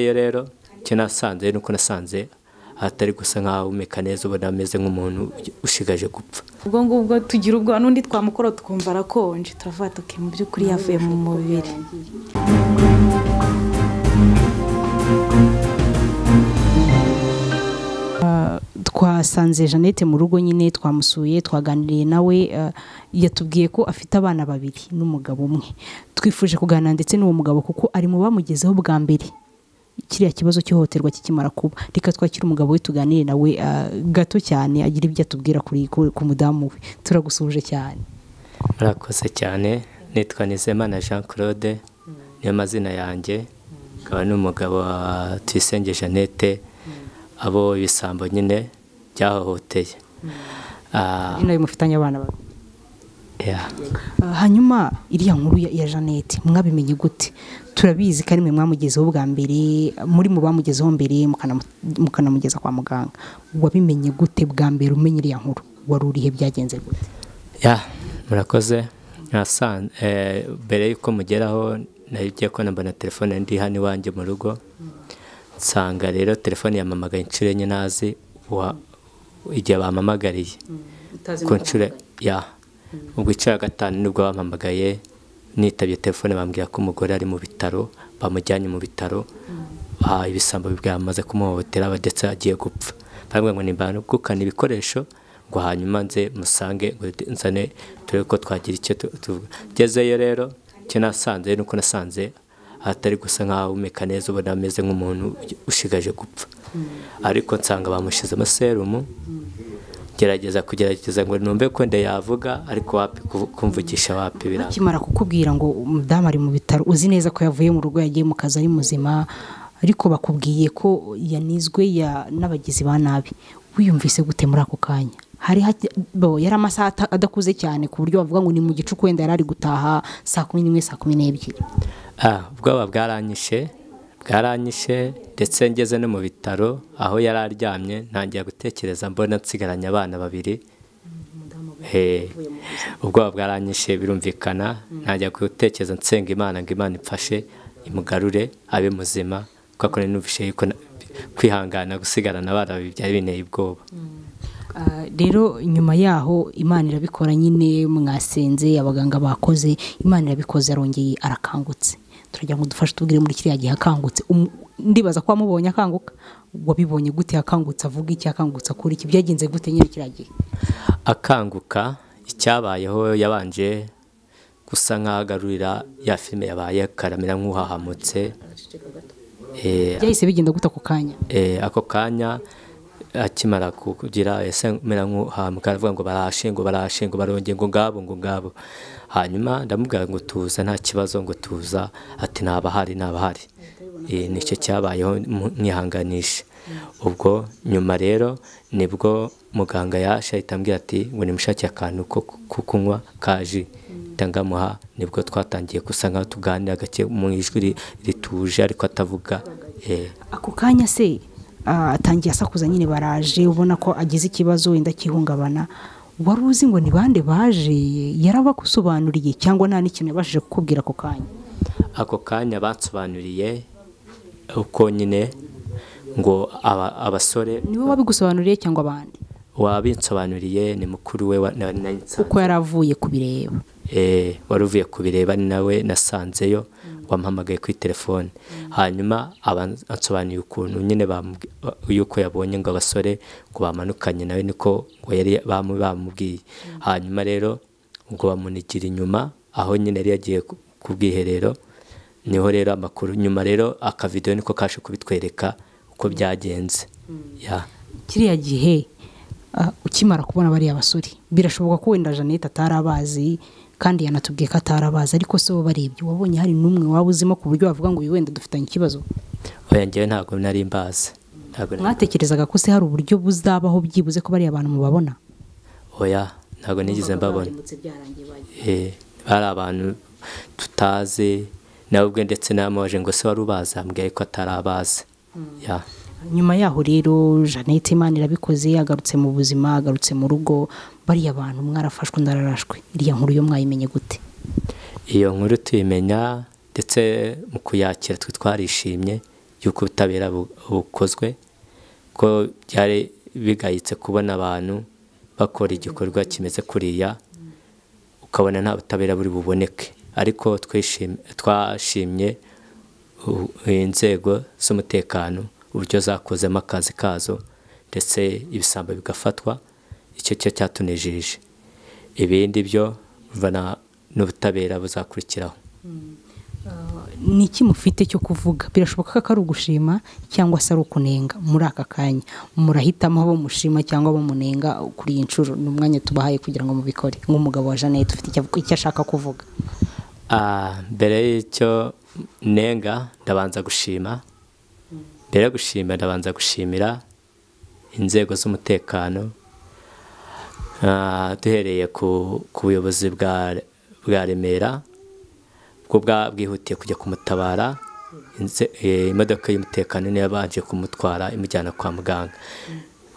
iyo rero icyo nasanze nuko nasanze atari gusa nkaho ahumeka neza ubona ameze nk'umuntu ushigaje gupfa. Ubwo ngubwo tugira ubwo n'undi twamukora tukumva arakonje turavuga tuki mu by'ukuri yavuye mu mubiri. Twasanze jeannette mu rugo nyine twamusuye twaganiriye nawe yatubwiye ko afite abana babiri n'umugabo umwe. Twifuje kuganira ndetse n'uwo mugabo kuko ari mu bamugezeho bwa mbere. Kiriya kibazo cy'ihohoterwa kikimara kuba. Reka twakire umugabo we tuganire nawe gato cyane agira ibyo atubwira ku mudamu we. Turagusuhuje cyane. Murakoze cyane. Nitwa nizemana jean claude. Niyo mazina yanjye. Akaba n'umugabo wa tuyisenge jeannette abo ibisambo nyine byahohoteye. Ni nawe mufitanye abana babiri. Yeah. hanyuma iriya nkuru ya jeannette mwabimenye gute? Turabizi ko ari mwe mwamugezeho bwa mbere muri mu bamugezeho mbere mukanamu- mukanamugeza kwa muganga. Wabimenye gute bwa mbere umenya iriya nkuru? Wari urihe byagenze gute? Ya murakoze. Eh, mbere y'uko mugeraho nagiye ko mbona telefone ndi hano iwanjye mu rugo. Nsanga rero telefone yamamagaye inshuro enye nazi wa igihe bampamagariye ku nshuro ya. Ubwo inshuro ya gatanu ni bwo bampamagaye nitabye telefone bambwira ko umugore ari mu bitaro bamujyanye mu bitaro ah, ibisambo byamaze kumuhohotera ndetse agiye gupfa. Baravuga ngo nimbangukane ibikoresho ngo hanyuma nze musange ngo nzane turebe ko twagira icyo tu- tuvuga. Ngezeyo rero icyo nasanze nuko nasanze atari gusa nkaho ahumeka neza ubona ameze nk'umuntu ushigaje gupfa. Ariko nsanga bamushyizemo serumu gerageza kugerageza ngo numve ko yavuga ariko wapi kumvugisha wapi biranga akimara kukubwira ngo umudamu ari mu bitaro uzi neza ko yavuye mu rugo yagiye mu kazi ari muzima ariko bakubwiye ko yanizwe ya n'abagizi ba nabi. Wiyumvise gute muri ako kanya? Hari yari amasaha adakuze cyane ku buryo bavuga ngo ni mu gicuku wenda yari ari gutaha saa kumi n'imwe saa kumi n'ebyiri. Ah, ubwoba bwaranyishe. Bwaranyishe ndetse ngeze no mu bitaro aho yari aryamye ntangira gutekereza mbona nsigaranye abana babiri. Ubwoba bwaranyishe birumvikana ntangira gutekereza nsenga imana ngo imana imfashe imugarure abe muzima kuko numvise yuko na- kwihangana gusigarana abana babiri byari binteye ubwoba. Rero nyuma yaho imana irabikora nyine mwasenze abaganga bakoze imana irabikoze arongeye arakangutse. Turagira ngo dufashe tubwire muri kiriya gihe akangutse. Um- ndibaza ko wamubonye akanguka? Wabibonye gute? Akangutse avuga iki? Akangutse akora iki? Byagenze gute nyine kiriya gihe? Akanguka icyabayeho yabanje gusa nk'ahagarurira ya filime yabaye akaramira nk'uhahamutse. Eh, byahise bigenda gute ako kanya? Eh, ako kanya akimara kugira ese mera nk'uhamuka aravuga ngo barashe ngo barashe ngo barongeye ngo ngabo ngo ngabo hanyuma ndamubwira ngo tuza nta kibazo ngo tuza ati ntabahari ntabahari Eh, ni cyo cyabayeho mwihanganisha ubwo nyuma rero ni bwo muganga yaje ahita ambwira ati ngo nimushake akantu ko kunywa ka ji ndangamuha ni bwo twatangiye gusa nkaho tuganira gake mu ijwi ri- rituje ariko atavuga. Eh, ako kanya se atangiye asakuza nyine baraje ubona ko agize ikibazo wenda kihungabana wari uzi ngo ni bande baje? Yarabagusobanuriye cyangwa nta n'ikintu yabashije kukubwira ako kanya? Ako kanya bansobanuriye uko nyine ngo aba- abasore ni we wabigusobanuriye cyangwa abandi? wabinsobanuriye ni mukuru we uko yari avuye kubireba. Eh, wari uvuye kubireba ni nawe nasanzeyo. Wampamagaye kuri telefone. Hanyuma aba- ansobanuriye ukuntu nyine yuko yabonye ngo abasore ngo bamanukanye nawe niko ngo yari bamu- bamubwiye. Hanyuma rero ngo bamunigira inyuma aho nyine yari yagiye ku- bwiherero ni ho rero amakuru nyuma rero akavidewo niko kaje kubitwereka uko byagenze. Ya. Kiriya gihe ukimara kubona bariya basore birashoboka ko wenda jeannette atari abazi kandi yanatubwiye ko atari abazi ariko se bo barebye wabonye hari n'umwe waba uzimo ku buryo wavuga ngo uyu wenda dufitanye ikibazo? Oya njyewe ntabwo nari mbazi. Ntabwo nari- mwatekerezaga ko se hari uburyo buzabaho byibuze ko bariya bantu mubabona? Oya ntabwo nigeze mbabona. Eh, bari abantu tutazi nawe ubwe ndetse n'amubaje ngo se wari ubazi? Ambwiye ko atari abazi ya. Nyuma yaho rero jeannette imana irabikoze agarutse mu buzima agarutse mu rugo. Bariya bantu mwarafashwe ndararashwe iriya nkuru yo mwayimenye gute? Iyo nkuru tuyimenya ndetse mu kuyakira twe twarishimye y'uko ubutabera bu- bukozwe ko byari bigayitse kubona abantu bakora igikorwa kimeze kuriya ukabona nta butabera buri buboneke. Ariko twashimye inzego z'umutekano uburyo zakozemo akazi kazo ndetse ibisambo bigafatwa icyo cyo cyatunejeje. Ibindi byo n'ubutabera buzakurikiraho. Ni iki mufite cyo kuvuga? Birashoboka ko ari ugushima cyangwa se ari ukunenga muri aka kanya? Murahitamo abo mushima cyangwa abo munenga kuri iyi nshuro? Ni umwanya tubahaye kugira ngo mubikore. Nk'umugabo wa jeannette ufite icyo ashaka kuvuga. Ah, mbere y'icyo nenga ndabanza gushima. Mbere yo gushima ndabanza gushimira inzego z'umutekano Ah, duhereye ku buyobozi bwa remera bwo bwihutiye kujya kumutabara eh, imodoka y'umutekano niyo yabanje kumutwara imujyana kwa muganga.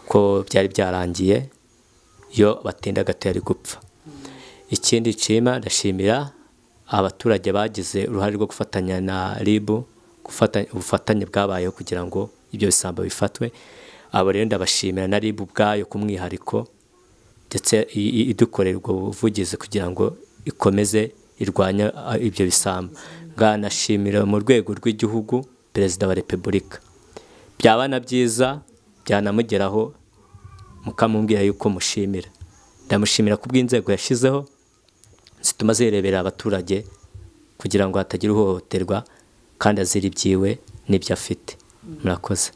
Ko byari byarangiye iyo batinda gato yari gupfa. Ikindi nshima ndashimira abaturage bagize uruhare rwo gufatanya na RIB gufata- ubufatanye bwabayeho kugira ngo ibyo bisambo bifatwe. Abo rero ndabashimira na RIB ubwayo ku mwihariko ndetse idukorera ubwo buvugizi kugira ngo ikomeze irwanya ibyo bisambo. Nganashimira mu rwego rw'igihugu perezida wa repubulika. Byaba na byiza byanamugeraho mukamubwira yuko mushimira. Ndamushimira ku bw'inzego yashyizeho zituma zirebera abaturage kugira ngo hatagira uhohoterwa kandi azira ibyiwe n'ibyo afite. Murakoze.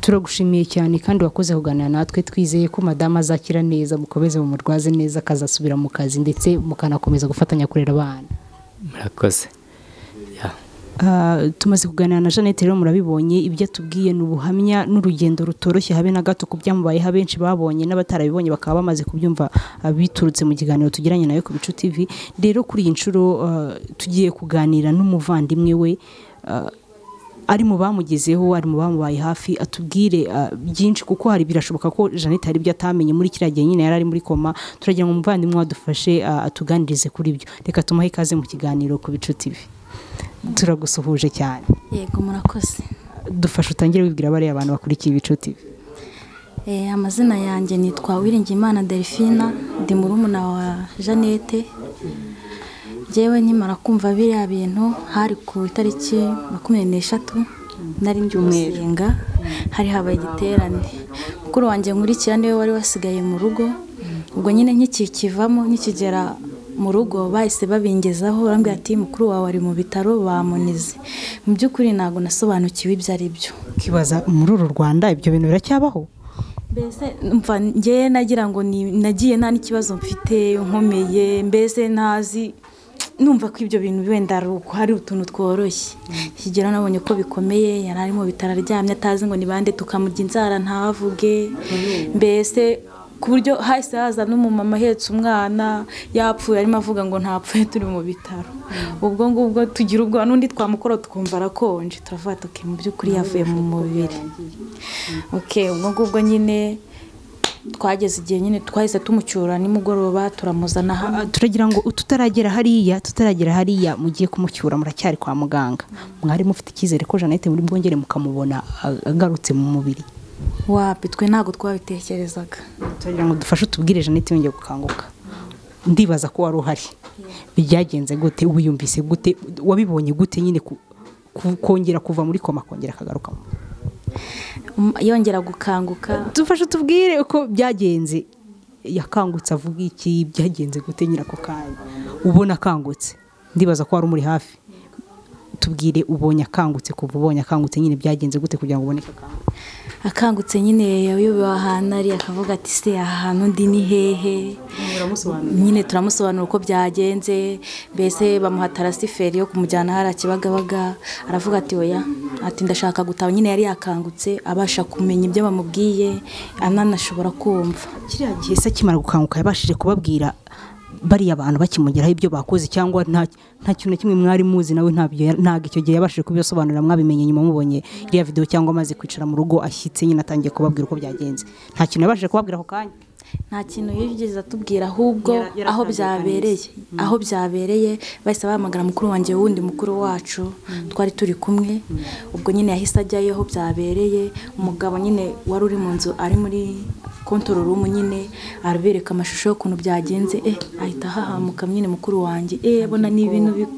Turagushimiye cyane kandi wakoze kuganira natwe. Twizeye ko madamu azakira neza mukomeze mumurwaze neza akazasubira mu kazi ndetse mukanakomeza gufatanya kurera abana. Murakoze. Tumaze kuganira na jeannette rero murabibonye ibyo atubwiye ni ubuhamya n'urugendo rutoroshye habe na gato ku byamubayeho abenshi babonye n'abatarabibonye bakaba bamaze kubyumva biturutse mu kiganiro tugiranye nawe ku bicu tv rero kuri iyi nshuro ah, tugiye kuganira n'umuvandimwe we ah, ari mu bamugezeho ari mu bamubaye hafi atubwire byinshi kuko hari birashoboka ko jeannette hari ibyo atamenye muri kiriya gihe nyine yari ari muri koma. Turagira ngo umuvandimwe wadufashe atuganirize kuri byo reka tumuhe ikaze mu kiganiro ku bicu tv turagusuhuje cyane. Yego murakoze. Dufashe utangire wibwira bariya abantu bakurikiye ibicu tv Eh, amazina yanjye nitwa Uwiringiyimana Delphine ndi murumuna wa Jeannette. Njyewe nkimara kumva biriya bintu hari ku itariki makumyabiri n'eshatu nari ndi gusenga hari habaye igiterane. Mukuru wanjye nkurikira ni we wari wasigaye mu rugo ubwo nyine nkikikivamo nkikigera mu rugo bahise babingezaho barambwira ati mukuru wawe ari mu bitaro bamunize mu by'ukuri ntabwo nasobanukiwe ibyo ari byo. Ukibaza muri uru rwanda ibyo bintu biracyabaho? Mbese mva ngewe nagira ngo nagiye nta n'ikibazo mfite nkomeye mbese ntazi numva ko ibyo bintu wenda ari uko hari utuntu tworoshye. Kigera nabonye ko bikomeye yari ari mu bitaro aryamye atazi ngo ni bande tukamurya inzara ntavuge. Mbese ku buryo hahise haza n'umumama ahetse umwana yapfuye arimo avuga ngo ntapfuye turi mu bitaro. Ubwo ngubwo tugira ubwoba n'undi twamukora tukumva arakonje turavuga tuki mu by'ukuri yavuye mu mubiri. Ubwo ngubwo nyine twageze igihe nyine twahise tumucyura nimugoroba turamuzana hano Ah, turagira ngo tutaragera hariya tutaragera hariya mugiye kumucyura muracyari kwa muganga. Mwari mufite icyizere ko jeannette muri bwongere mukamubona ah, agarutse mu mubiri. Wapi twe ntabwo twabitekerezaga. Turagira ngo dufashe utubwire jeannette yongeye gukanguka. Ndibaza ko wari uhari. Byagenze gute? Wiyumvise gute? Wabibonye gute nyine kongera kuva muri koma kongera akagaruka mu Um, yongera gukanguka. Dufashe tubwire uko byagenze. Yakangutse avuga iki? Byagenze gute nyine ako kanya? Ubona akangutse. Ndibaza ko wari umuri hafi. Tubwire ubonye akangutse kuva ubonye akangutse nyine. Byagenze gute kugira ngo uboneke akangutse? Akangutse nyine yayobewe ahantu ari akavuga ati se aha hantu ndi ni hehe? Nyine turamusobanura uko byagenze mbese bamuha tarasiferi yo kumujyana hariya kibagabaga aravuga ati oya ati ndashaka gutaha. Nyine yari yakangutse abasha kumenya ibyo bamubwiye ananashobora kumva. Kiriya gihe se akimara gukanguka yabashije kubabwira bariya bantu bakimugeraho ibyo bakoze cyangwa nta kintu na kimwe mwari muzi nawe ntabwo icyo gihe yabashije kubibasobanurira mwabimenye nyuma mubonye iriya videwo cyangwa amaze kwicara mu rugo ashyitse nyine atangiye kubabwira uko byagenze. Nta kintu yabashije kubabwira ako kanya. Nta kintu yigeze atubwira ahubwo aho byabereye. Aho byabereye bahise bahamagara mukuru wanjye wundi mukuru wacu. Twari turi kumwe. Ubwo nyine yahise ajyayo aho byabereye. Umugabo nyine wari uri mu nzu ari muri kontoro rumu nyine arabereka amashusho y'ukuntu byagenze. Eh ahita ahahamuka nyine mukuru wanjye. Eh abona ni ibintu bi-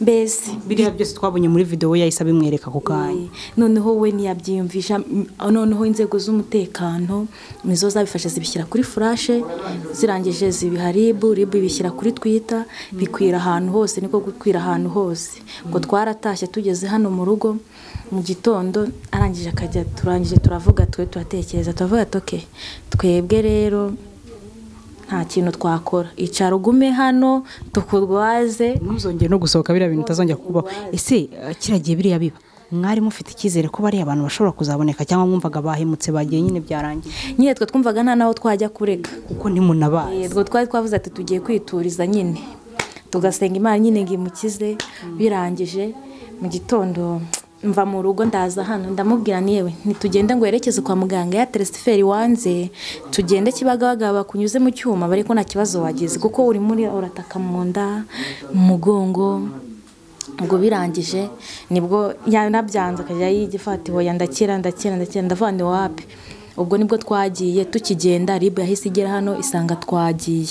mbese? Biriya byose twabonye muri videwo yahise abimwereka ako kanya. Noneho we ntiyabyiyumvisha m- noneho inzego z'umutekano nizo zabifashe zibishyira kuri furashe zirangije zibiha ribu ribu ibishyira kuri twita bikwira ahantu hose niko gukwira ahantu hose. Ngo twaratashye tugeze hano mu rugo mu gitondo arangije akajya turangije turavuga twe turatekereza turavuga toke twebwe rero nta kintu twakora. Icara ugume hano tukurwaze. Ntuzongere no gusohoka biriya bintu utazongera kubaho. Ese eh, kiriya gihe biriya biba? Mwari mufite icyizere ko bariya abantu bashobora kuzaboneka cyangwa mwumvaga bahemutse bagiye nyine byarangiye? Nyine twe twumvaga nta n'aho twajya kurega kuko ntimunabaye yego twari twavuze ati tugiye kwituriza nyine. Tugasenga imana nyine ngo imukize birangije. Mu gitondo mva mu rugo ndaza hano. Ndamubwira yewe ntitugende ngo werekeze kwa muganga ya teresiferi wanze tugende kibagabaga bakunyuze mu cyuma bari ko nta kibazo wagize. Kuko uri muri urataka mu nda mu mugongo ubwo birangije ni bwo yanabyanze akajya yigifata ihoya ndakira ndakira ndakira ndavuga ni wapi. Ubwo ni bwo twagiye tukigenda ribu yahise igera hano isanga twagiye.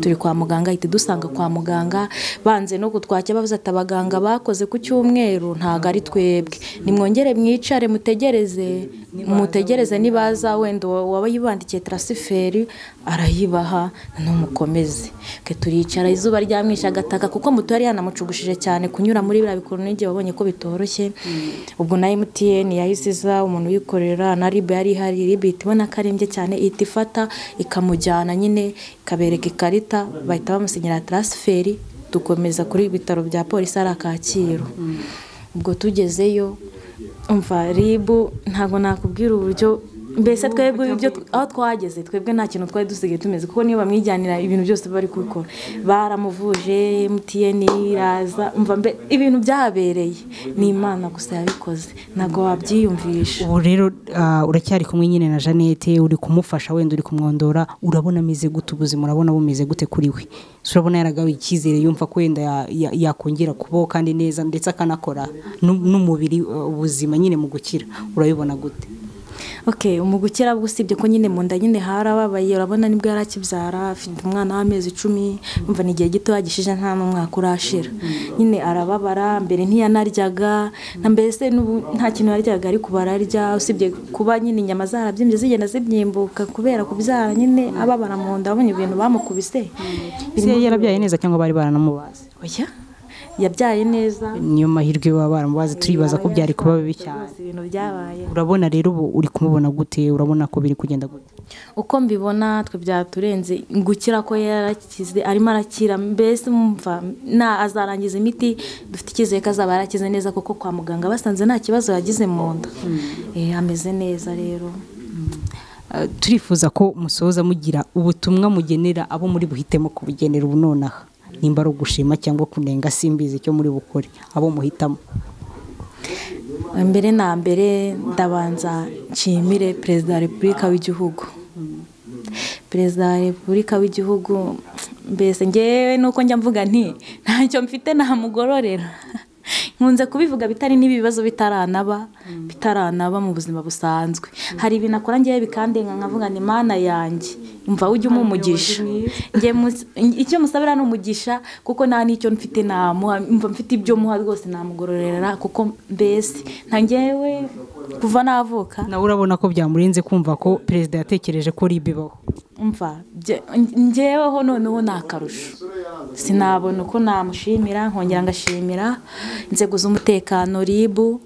Turi kwa muganga ihita idusanga kwa muganga. Banze no kutwakira bavuze ati abaganga bakoze ku cyumweru ntabwo ari twebwe. Nimwongere mwicare mutegereze mutegereze nibaza wenda uwaba yibandikiye tarasiferi arayibaha numukomeze. Ke turicara izuba ryamwishe agataka kuko moto yari yanamucugushije cyane kunyura muri biriya bikorwa n'igihe wabonye ko bitoroshye. Ubwo na MTN yahise iza umuntu uyikorera na RIB yari ihari RIB ihita ibona ko arembye cyane ihita ifata ikamujyana nyine ikabereka ikarita bahita bamusinyira tarasiferi dukomeza kuri ibitaro bya polisi ari Kacyiru. Ubwo tugezeyo umva ribu ntabwo nakubwira uburyo mbese twebwe ibyo aho twageze twebwe nta kintu twari dusigaye tumeze kuko niyo bamwijyanira ibintu byose bari kubikora baramuvuje MTN iraza ibintu byahabereye. Ni imana gusa yabikoze ntabwo wabyiyumvisha. Ubu rero ah, uracyari kumwe nyine na jeannette uri kumufasha wenda uri kumwondora urabona ameze gute ubuzima urabona bumeze gute kuri we? Urabona yaragawe icyizere yumva ko wenda ya- ya- yakongera kubaho kandi neza ndetse akanakora nu- n'umubiri uh, ubuzima nyine mu gukira. Urabibona gute? Ok mu gukira usibye ko nyine mu nda nyine harababaye urabona ni bwo yari akibyara afite umwana w'amezi icumi umva ni igihe gito yagishije nta n'umwaka urashira nyine arababara mbere ntiyanaryaga na mbese nta kintu yaryaga ariko bararya usibye kuba nyine inyama zarabyimbye zigenda zibyimbuka kubera kubyara nyine ababara mu nda abonye ibintu bamukubise. Yarabyaye neza cyangwa bari baranamubaze? Oya. Yabyaye neza. Niyo mahirwe baba baramubaze turibaza ko byari kuba bibi cyane. Rwose ibintu byabaye. Urabona rero ubu uri kumubona gute urabona ko biri kugenda gute? Uko mbibona twe byaturenze. Gukira ko yarakize arimo arakira. Mbese mumva na azarangiza imiti dufite icyizere ko azaba yarakize neza kuko kwa muganga basanze nta kibazo yagize mu nda. Eh, ameze neza rero. Uh, turifuza ko musoza mugira ubutumwa mugenera abo muri buhitemo kubugenera ubu nonaha. Nimba ari ugushima cyangwa kunenga simbizi icyo muri bukore. Abo muhitamo. Mbere na mbere ndabanza nshimire perezida wa repubulika w'igihugu. Perezida wa repubulika w'igihugu mbese ngewe nuko njya mvuga nti ntacyo mfite namugororera nkunze kubivuga bitari n'ibibazo bitaranaba bitaranaba mu buzima busanzwe. Hari ibintu akora ngewe bikandenga nkavuga ni mana yanjye umva ujye umumugisha. icyo musabira ni umugisha kuko nta n'icyo mfite namuha mfite ibyo muha rwose namugororera kuko mbese nta ngewe kuva navuka nawe urabona ko byamurenze kumva ko perezida yatekereje ko ribi ibaho. umva bye- njyeweho noneho ni akarusho sinabona uko namushimira nkongera ngashimira inzego z'umutekano ribu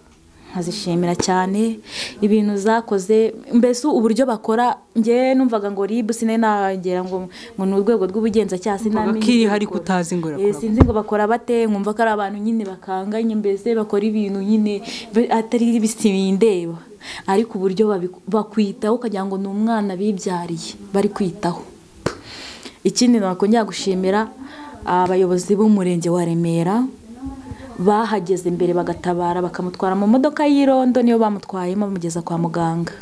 nkazishimira cyane. Ibintu zakoze mbese uburyo bakora njyewe numvaga ngo ribu sinari nagera ngo ngo ni urwego rw'ubugenzacyaha sinamenye ko iri ibyo hari bakora. kutazi ngo Eh, sinzi ngo bakora bate nkumva ko ari abantu nyine bakanganye mbese bakora ibintu nyine atari ibisi bindeba. Ariko uburyo bakwitaho ukagira ngo ni umwana bibyariye bari kwitaho. Ikindi nakongera gushimira abayobozi b'umurenge wa remera bahageze mbere bagatabara bakamutwara mu modoka y'irondo niyo bamutwayemo bamugeza kwa muganga.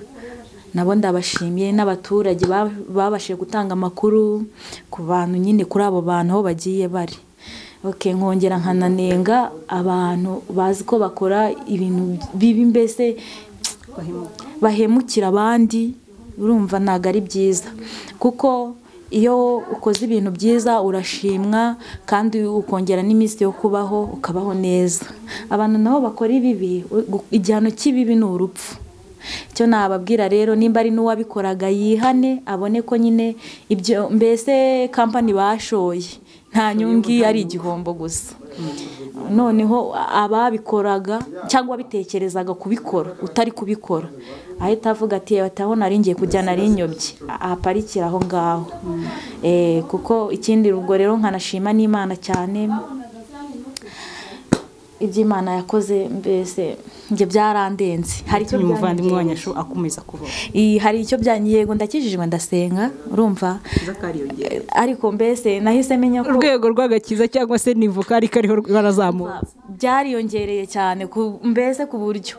Nabo ndabashimiye n'abaturage ba- babashije gutanga amakuru ku bantu nyine kuri abo bantu aho bagiye bari. Okay, nkongera nkananenga abantu bazi ko bakora ibintu bibi mbese bahemukira. abandi urumva ntabwo ari byiza. Kuko iyo ukoze ibintu byiza urashimwa kandi ukongera n'iminsi yo kubaho ukabaho neza. Abantu nabo bakora ibibi igihano cy'ibibi ni urupfu. Icyo nababwira rero nimba ari n'uwabikoraga yihane abone ko nyine ibyo mbese kampani bashoye. Nta nyungu ari igihombo gusa. Noneho ababikoraga cyangwa bitekerezaga kubikora utari kubikora. Ahita avuga ati aho nari ngiye kujya nari nyobye. Ahaparikira aho ngaho. Eh, kuko ikindi ubwo rero nkanashima n'imana cyane. Ibyo imana yakoze mbese njye byarandenze. Hari icyo uyu muvandimwe wanyu akomeza kubaho hari icyo byanyi yego ndakijijwe ndasenga urumva? Ariko mbese nahise menya ko urwego rw'agakiza cyangwa se nivo kari kariho rwarazamuka byariyongereye cyane ku- mbese ku buryo.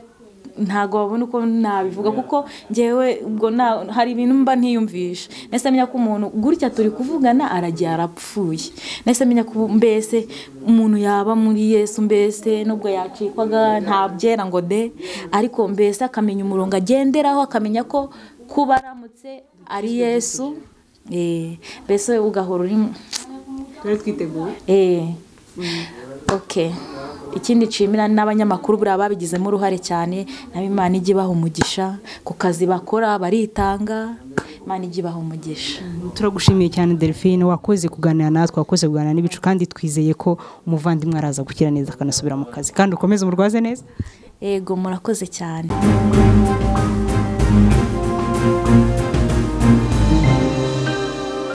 Ntabwo wabona uko nabivuga kuko ngewe ubwo na- hari ibintu mba ntiyumvisha nahise menya ko umuntu gutya turi kuvugana aragiye arapfuye. Nahise menya ko mbese umuntu yaba muri yesu mbese nubwo yacikwaga nta byera ngo de? Ariko mbese akamenya umurongo agenderaho akamenya ko kuba aramutse ari yesu. Eh, mbese ugahora uri twiteguye. Eh. ok ikindi nshimira n'abanyamakuru buriya babigizemo uruhare cyane nabo imana ijya ibaha umugisha ku kazi bakora baritanga imana ijya ibaha umugisha. Turagushimiye cyane delphine wakoze kuganira natwe wakoze kuganira n'ibicu kandi twizeye ko umuvandimwe araza gukira neza akanasubira mu kazi. Kandi ukomeze umurwaze neza. Yego murakoze cyane.